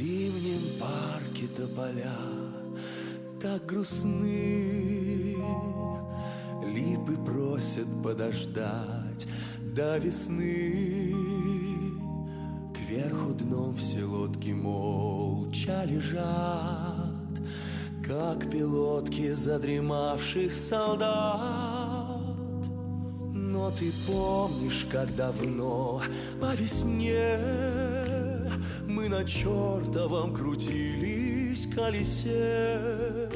Зимнем парке тополя. Так грустны Липы просят подождать до весны. Кверху дном все лодки молча лежат Как пилотки задремавших солдат. Но ты помнишь, как давно по весне Мы на чертовом крутились колесе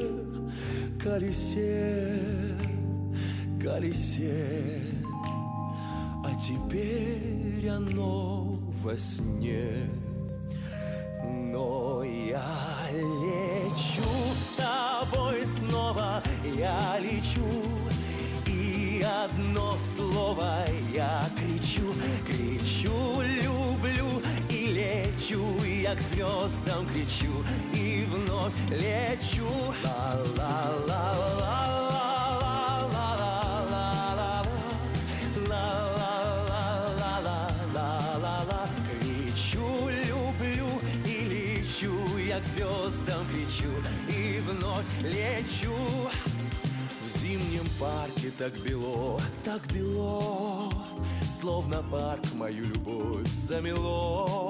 Колесе, колесе. А теперь оно во сне. Но я лечу с тобой снова Я лечу. И одно слово я кричу, кричу, я к звездам кричу и вновь лечу. Ла-ла-ла-ла-ла. я к звездам кричу и вновь лечу. В зимнем парке так бело, так бело, словно парк мою любовь замело.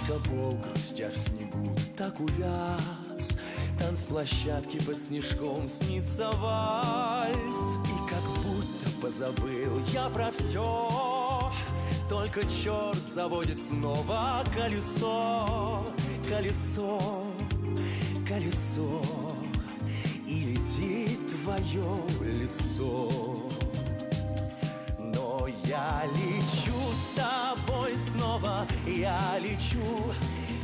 Диско-бол, грустя в снегу, так увяз. Танцплощадки под снежком снится вальс. И как будто позабыл я про все Только черт заводит снова колесо. Колесо, колесо. И летит твое лицо. Но я лечу я лечу,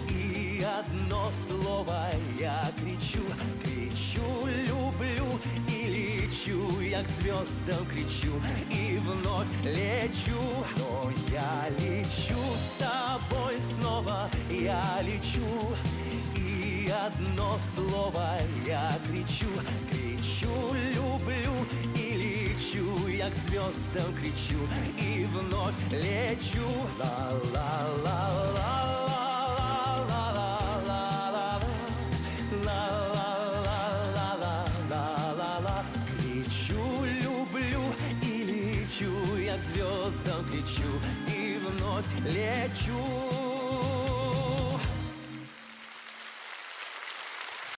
и одно слово я кричу, кричу, люблю и лечу, я к звездам кричу и вновь лечу. Но я лечу с тобой снова, я лечу, и одно слово я кричу, кричу, я к звездам кричу и вновь лечу. Ла-ла-ла-ла. звездам кричу и вновь лечу.